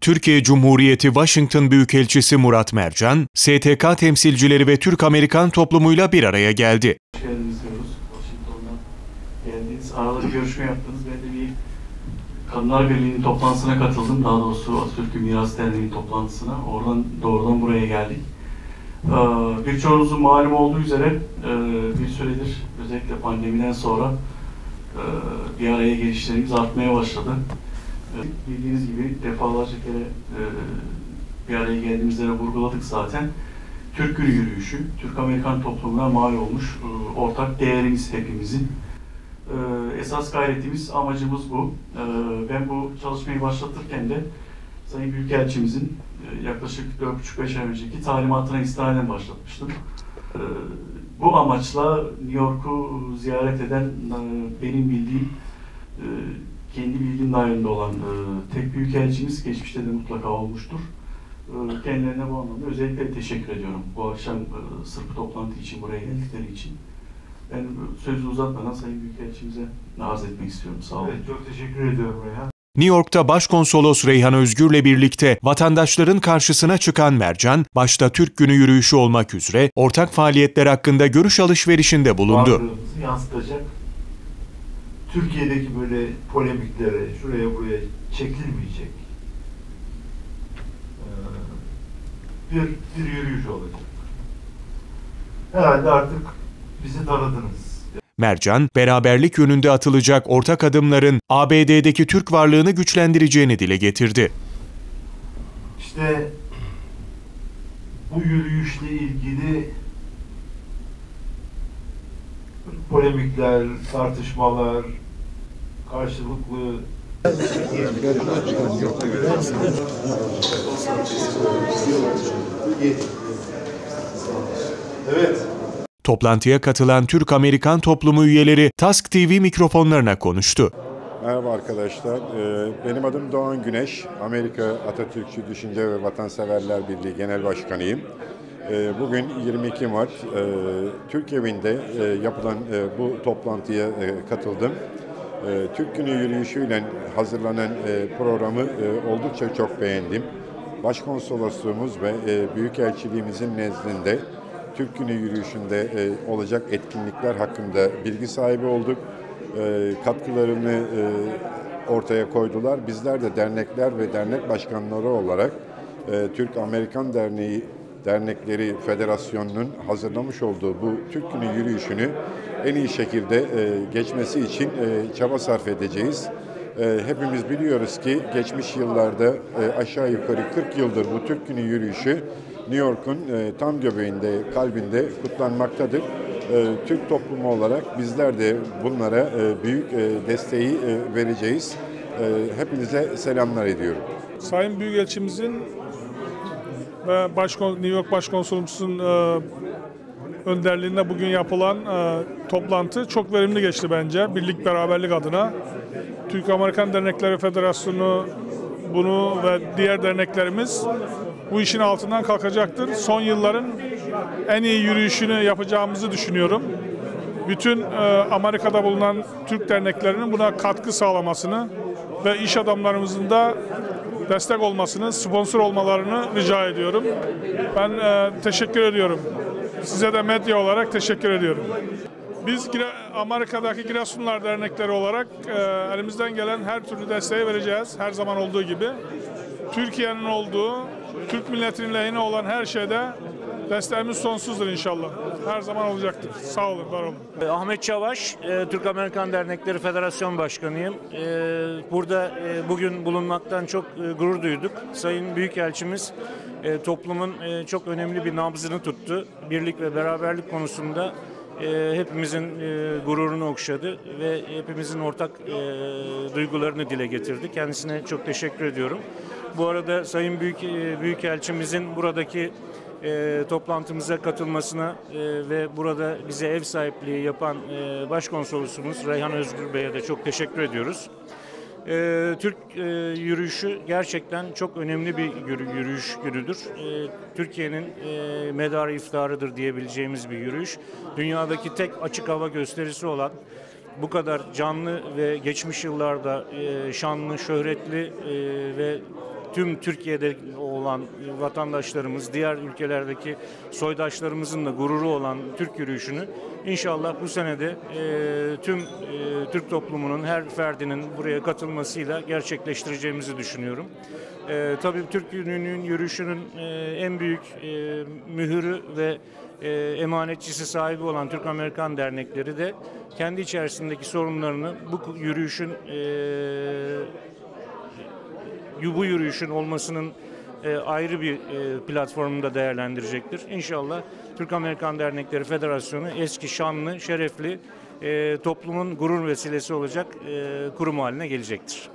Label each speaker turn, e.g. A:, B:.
A: Türkiye Cumhuriyeti Washington Büyükelçisi Murat Mercan, STK temsilcileri ve Türk-Amerikan toplumuyla bir araya geldi.
B: Hoş geldiniz diyoruz. Washington'dan geldiniz. Arada bir görüşme yaptınız. Ben de bir Kadınlar Birliği'nin toplantısına katıldım. Daha doğrusu Atatürk'ü Miras Derneği toplantısına. Oradan doğrudan buraya geldik. Ee, Birçoğunuzun malum olduğu üzere e, bir süredir özellikle pandemiden sonra bir araya gelişlerimiz artmaya başladı. E, Bildiğiniz gibi defalarca kere e, bir araya geldiğimizde de vurguladık zaten. Türk Günü yürüyüşü, Türk-Amerikan toplumuna mal olmuş e, ortak değerimiz hepimizin. E, Esas gayretimiz, amacımız bu. Ben bu çalışmayı başlatırken de Sayın Büyükelçimizin e, yaklaşık 4,5-5 ay önceki talimatına istinaden başlatmıştım. Bu amaçla New York'u ziyaret eden e, benim bildiğim, e, kendi bildiğim dahilinde olan e, tek büyükelçimiz geçmişte de mutlaka olmuştur. Kendilerine bu anlamda özellikle teşekkür ediyorum. Bu akşam sırf toplantı için buraya geldikleri için. Ben sözü uzatmadan Sayın Büyükelçimize arz etmek istiyorum. Sağ olun.
C: Evet, çok teşekkür ediyorum Reyhan.
A: New York'ta Başkonsolos Reyhan Özgür'le birlikte vatandaşların karşısına çıkan Mercan, başta Türk Günü yürüyüşü olmak üzere ortak faaliyetler hakkında görüş alışverişinde bulundu.
C: Yansıtacak. Türkiye'deki böyle polemiklere, şuraya buraya çekilmeyecek ee, bir, bir yürüyüş olacak. Herhalde artık bizi tanıdınız.
A: Mercan, beraberlik yönünde atılacak ortak adımların ABD'deki Türk varlığını güçlendireceğini dile getirdi.
C: İşte bu yürüyüşle ilgili polemikler, tartışmalar, karşılıklı Evet.
A: Toplantıya katılan Türk-Amerikan toplumu üyeleri Task TV mikrofonlarına konuştu.
D: Merhaba arkadaşlar. Ee, Benim adım Doğan Güneş. Amerika Atatürkçü Düşünce ve Vatanseverler Birliği Genel Başkanıyım. Ee, Bugün 22 Mart e, Türk evinde e, yapılan e, bu toplantıya e, katıldım. Türk Günü yürüyüşüyle hazırlanan programı oldukça çok beğendim. Başkonsolosluğumuz ve Büyükelçiliğimizin nezdinde Türk Günü yürüyüşünde e, olacak etkinlikler hakkında bilgi sahibi olduk. E, katkılarını e, ortaya koydular. Bizler de dernekler ve dernek başkanları olarak e, Türk-Amerikan Derneği Dernekleri Federasyonu'nun hazırlamış olduğu bu Türk Günü yürüyüşünü en iyi şekilde e, geçmesi için e, çaba sarf edeceğiz. E, hepimiz biliyoruz ki geçmiş yıllarda e, aşağı yukarı 40 yıldır bu Türk Günü yürüyüşü New York'un e, tam göbeğinde, kalbinde kutlanmaktadır. E, Türk toplumu olarak bizler de bunlara büyük desteği vereceğiz. Hepinize selamlar ediyorum.
E: Sayın Büyükelçimizin ve Başkon, New York Başkonsolosumuzun e, önderliğinde bugün yapılan toplantı çok verimli geçti bence. Birlik beraberlik adına. Türk-Amerikan Dernekleri Federasyonu bunu ve diğer derneklerimiz bu işin altından kalkacaktır. Son yılların en iyi yürüyüşünü yapacağımızı düşünüyorum. Bütün e, Amerika'da bulunan Türk derneklerinin buna katkı sağlamasını ve iş adamlarımızın da destek olmasını, sponsor olmalarını rica ediyorum. Ben e, teşekkür ediyorum. Size de medya olarak teşekkür ediyorum. Biz Amerika'daki Giresunlar Dernekleri olarak e, elimizden gelen her türlü desteği vereceğiz. Her zaman olduğu gibi. Türkiye'nin olduğu, Türk milletinin lehine olan her şeyde desteğimiz sonsuzdur inşallah. Her zaman olacaktır. Sağ olun, var olun.
F: Ahmet Çavaş, e, Türk-Amerikan Dernekleri Federasyon Başkanıyım. E, Burada e, bugün bulunmaktan çok e, gurur duyduk. Sayın Büyükelçimiz e, toplumun e, çok önemli bir nabzını tuttu. Birlik ve beraberlik konusunda e, hepimizin e, gururunu okşadı ve hepimizin ortak e, duygularını dile getirdi. Kendisine çok teşekkür ediyorum. Bu arada Sayın Büyük e, Büyükelçimizin buradaki e, toplantımıza katılmasına ve burada bize ev sahipliği yapan Başkonsolosumuz Reyhan Özgür Bey'e de çok teşekkür ediyoruz. E, Türk e, yürüyüşü gerçekten çok önemli bir yürü- yürüyüş günüdür. E, Türkiye'nin e, medarı iftarıdır diyebileceğimiz bir yürüyüş. Dünyadaki tek açık hava gösterisi olan bu kadar canlı ve geçmiş yıllarda e, şanlı, şöhretli e, ve tüm Türkiye'de olan vatandaşlarımız, diğer ülkelerdeki soydaşlarımızın da gururu olan Türk yürüyüşünü inşallah bu senede e, tüm e, Türk toplumunun her ferdinin buraya katılmasıyla gerçekleştireceğimizi düşünüyorum. E, tabii Türk yürüyüşünün, yürüyüşünün e, en büyük e, mühürü ve e, emanetçisi sahibi olan Türk Amerikan dernekleri de kendi içerisindeki sorunlarını bu yürüyüşün e, bu yürüyüşün olmasının e, ayrı bir e, platformunda değerlendirecektir. İnşallah Türk Amerikan Dernekleri Federasyonu eski şanlı, şerefli, e, toplumun gurur vesilesi olacak e, kurum haline gelecektir.